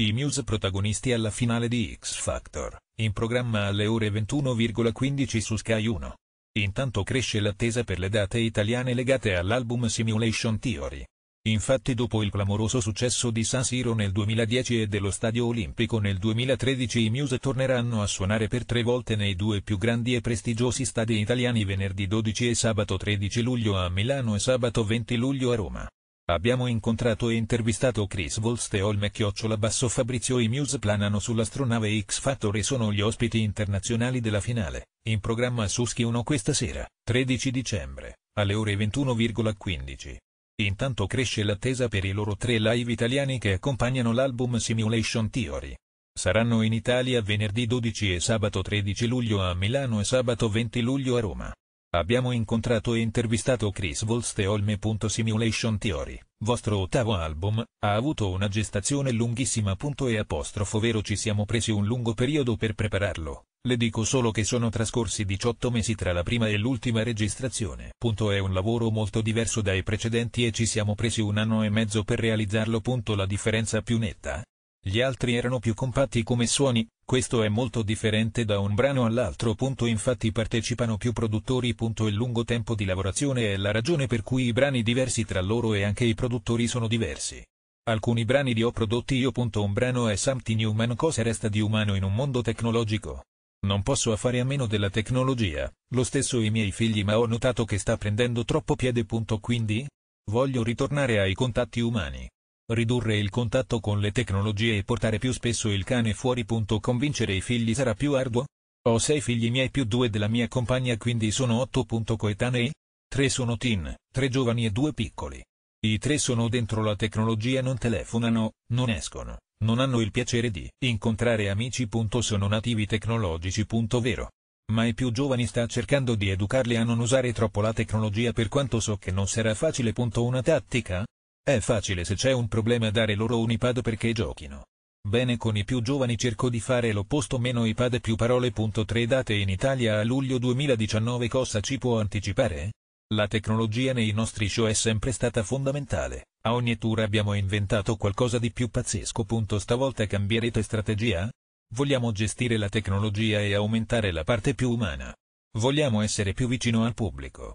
I Muse protagonisti alla finale di X Factor, in programma alle ore 21,15 su Sky 1. Intanto cresce l'attesa per le date italiane legate all'album Simulation Theory. Infatti dopo il clamoroso successo di San Siro nel 2010 e dello Stadio Olimpico nel 2013 i Muse torneranno a suonare per tre volte nei due più grandi e prestigiosi stadi italiani venerdì 12 e sabato 13 luglio a Milano e sabato 20 luglio a Roma. Abbiamo incontrato e intervistato Chris Volst e Chiocciola Basso Fabrizio i Muse planano sull'astronave X Factor e sono gli ospiti internazionali della finale, in programma su Ski 1 questa sera, 13 dicembre, alle ore 21,15. Intanto cresce l'attesa per i loro tre live italiani che accompagnano l'album Simulation Theory. Saranno in Italia venerdì 12 e sabato 13 luglio a Milano e sabato 20 luglio a Roma. Abbiamo incontrato e intervistato Chris Volst Olme. Simulation Theory, vostro ottavo album, ha avuto una gestazione lunghissima. E apostrofo vero ci siamo presi un lungo periodo per prepararlo. Le dico solo che sono trascorsi 18 mesi tra la prima e l'ultima registrazione. È un lavoro molto diverso dai precedenti e ci siamo presi un anno e mezzo per realizzarlo. La differenza più netta, gli altri erano più compatti come suoni, questo è molto differente da un brano all'altro. Infatti partecipano più produttori. Il lungo tempo di lavorazione è la ragione per cui i brani diversi tra loro e anche i produttori sono diversi. Alcuni brani li ho prodotti io. Un brano è Something Human cosa resta di umano in un mondo tecnologico. Non posso fare a meno della tecnologia, lo stesso i miei figli ma ho notato che sta prendendo troppo piede. Quindi? Voglio ritornare ai contatti umani ridurre il contatto con le tecnologie e portare più spesso il cane fuori. Convincere i figli sarà più arduo? Ho sei figli miei più due della mia compagna quindi sono otto. Coetanei? Tre sono teen, tre giovani e due piccoli. I tre sono dentro la tecnologia non telefonano, non escono, non hanno il piacere di incontrare amici. Sono nativi tecnologici. Vero. Ma i più giovani sta cercando di educarli a non usare troppo la tecnologia per quanto so che non sarà facile. Una tattica? È facile se c'è un problema dare loro un iPad perché giochino. Bene con i più giovani cerco di fare l'opposto meno iPad più parole. 3 date in Italia a luglio 2019 cosa ci può anticipare? La tecnologia nei nostri show è sempre stata fondamentale, a ogni tour abbiamo inventato qualcosa di più pazzesco. Stavolta cambierete strategia? Vogliamo gestire la tecnologia e aumentare la parte più umana. Vogliamo essere più vicino al pubblico.